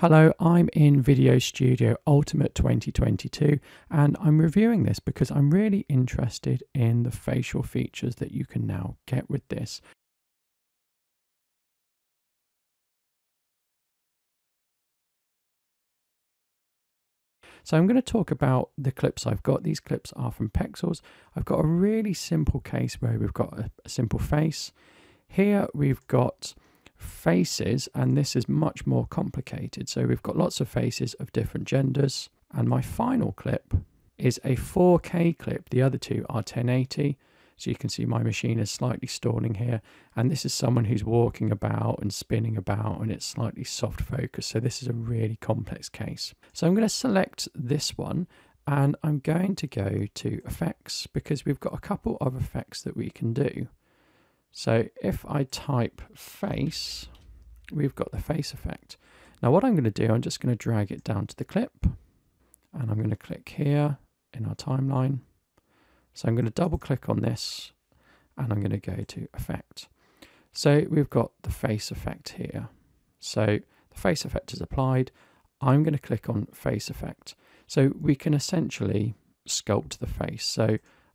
Hello, I'm in Video Studio Ultimate 2022 and I'm reviewing this because I'm really interested in the facial features that you can now get with this. So I'm going to talk about the clips I've got. These clips are from Pexels. I've got a really simple case where we've got a, a simple face. Here we've got faces, and this is much more complicated. So we've got lots of faces of different genders. And my final clip is a 4K clip. The other two are 1080. So you can see my machine is slightly stalling here. And this is someone who's walking about and spinning about and it's slightly soft focus. So this is a really complex case. So I'm going to select this one and I'm going to go to effects because we've got a couple of effects that we can do. So if I type face, we've got the face effect. Now what I'm going to do, I'm just going to drag it down to the clip and I'm going to click here in our timeline. So I'm going to double click on this and I'm going to go to effect. So we've got the face effect here. So the face effect is applied. I'm going to click on face effect. So we can essentially sculpt the face. So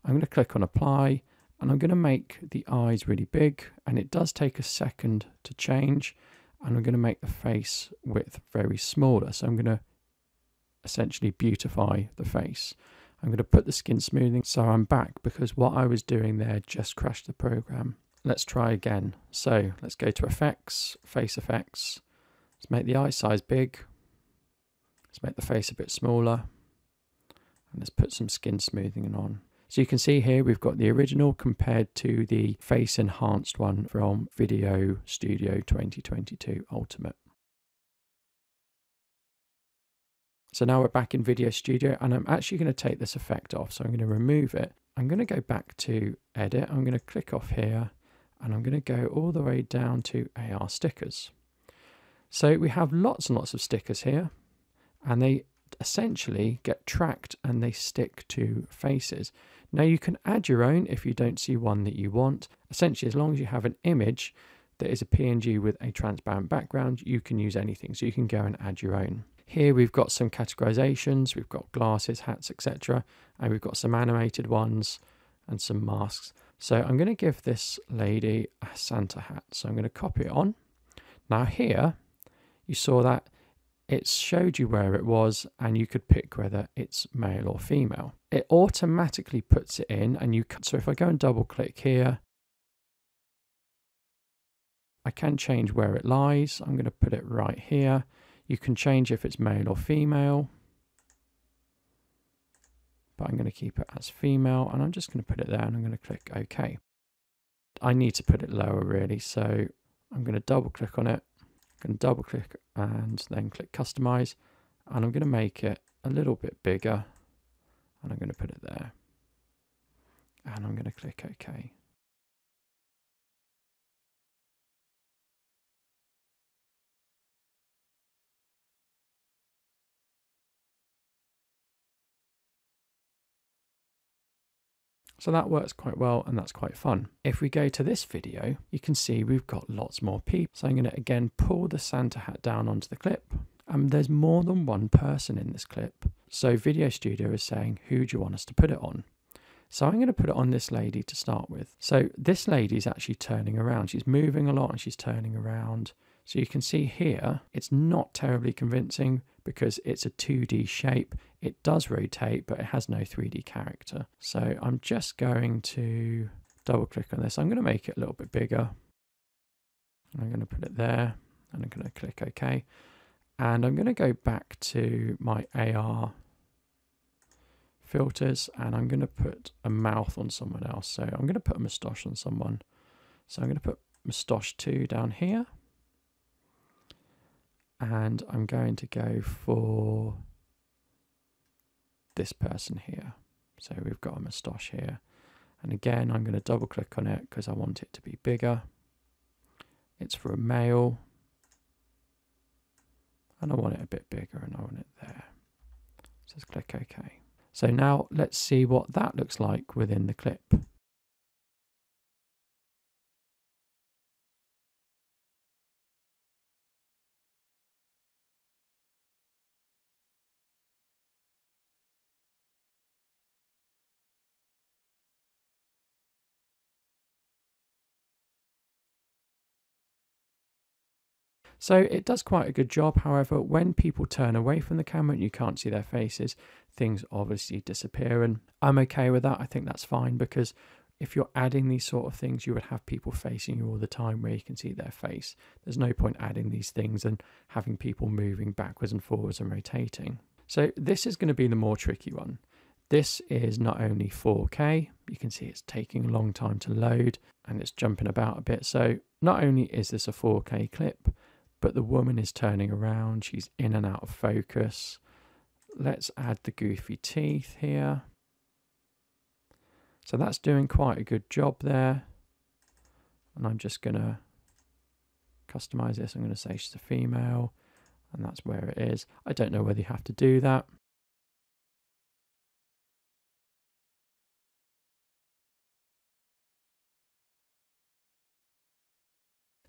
I'm going to click on apply and I'm going to make the eyes really big and it does take a second to change and I'm going to make the face width very smaller. So I'm going to essentially beautify the face. I'm going to put the skin smoothing so I'm back because what I was doing there just crashed the program. Let's try again. So let's go to effects face effects. Let's make the eye size big. Let's make the face a bit smaller. And let's put some skin smoothing on so you can see here we've got the original compared to the face enhanced one from Video Studio 2022 Ultimate. So now we're back in Video Studio and I'm actually going to take this effect off. So I'm going to remove it. I'm going to go back to edit. I'm going to click off here and I'm going to go all the way down to AR stickers. So we have lots and lots of stickers here and they essentially get tracked and they stick to faces. Now you can add your own if you don't see one that you want. Essentially, as long as you have an image that is a PNG with a transparent background, you can use anything. So you can go and add your own. Here we've got some categorizations, we've got glasses, hats, etc. And we've got some animated ones and some masks. So I'm going to give this lady a Santa hat. So I'm going to copy it on. Now here, you saw that it showed you where it was and you could pick whether it's male or female. It automatically puts it in and you can, so if I go and double click here, I can change where it lies. I'm going to put it right here. You can change if it's male or female. But I'm going to keep it as female and I'm just going to put it there and I'm going to click OK. I need to put it lower really, so I'm going to double click on it can double click and then click customize and I'm going to make it a little bit bigger and I'm going to put it there and I'm going to click OK. So that works quite well and that's quite fun. If we go to this video, you can see we've got lots more people. So I'm going to again pull the Santa hat down onto the clip. And there's more than one person in this clip. So Video Studio is saying, who do you want us to put it on? So I'm going to put it on this lady to start with. So this lady is actually turning around. She's moving a lot and she's turning around. So you can see here, it's not terribly convincing because it's a 2D shape. It does rotate, but it has no 3D character. So I'm just going to double click on this. I'm going to make it a little bit bigger. I'm going to put it there and I'm going to click OK. And I'm going to go back to my AR filters and I'm going to put a mouth on someone else. So I'm going to put a moustache on someone. So I'm going to put moustache 2 down here and I'm going to go for this person here. So we've got a moustache here. And again, I'm going to double click on it because I want it to be bigger. It's for a male. And I want it a bit bigger and I want it there. So let's click OK. So now let's see what that looks like within the clip. So it does quite a good job. However, when people turn away from the camera and you can't see their faces, things obviously disappear. And I'm okay with that. I think that's fine because if you're adding these sort of things, you would have people facing you all the time where you can see their face. There's no point adding these things and having people moving backwards and forwards and rotating. So this is going to be the more tricky one. This is not only 4K, you can see it's taking a long time to load and it's jumping about a bit. So not only is this a 4K clip, but the woman is turning around, she's in and out of focus. Let's add the goofy teeth here. So that's doing quite a good job there. And I'm just going to customize this. I'm going to say she's a female and that's where it is. I don't know whether you have to do that.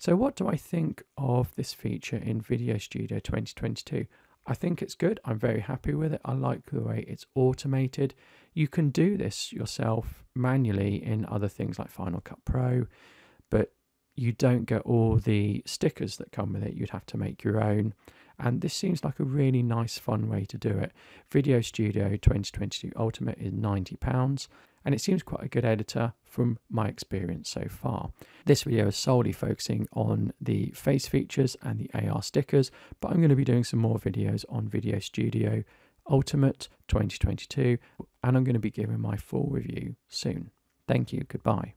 So what do I think of this feature in Video Studio 2022? I think it's good. I'm very happy with it. I like the way it's automated. You can do this yourself manually in other things like Final Cut Pro, but you don't get all the stickers that come with it. You'd have to make your own. And this seems like a really nice, fun way to do it. Video Studio 2022 Ultimate is £90 and it seems quite a good editor from my experience so far. This video is solely focusing on the face features and the AR stickers, but I'm going to be doing some more videos on Video Studio Ultimate 2022 and I'm going to be giving my full review soon. Thank you, goodbye.